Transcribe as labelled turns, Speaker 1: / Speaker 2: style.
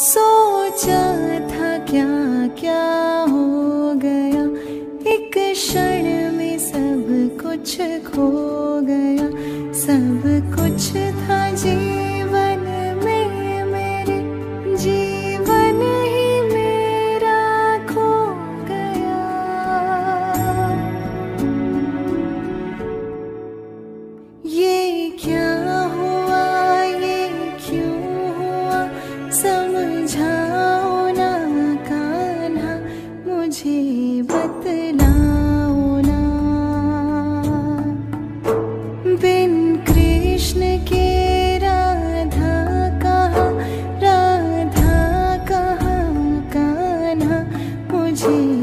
Speaker 1: सोचा था क्या क्या हो गया। एक क्षण में सब कुछ खो गया। सब कुछ था जीवन में, मेरे जीवन ही मेरा खो गया। ये क्या मुझे बतलाओ ना। बिन कृष्ण के राधा कहा राधा कहा कान्हा मुझे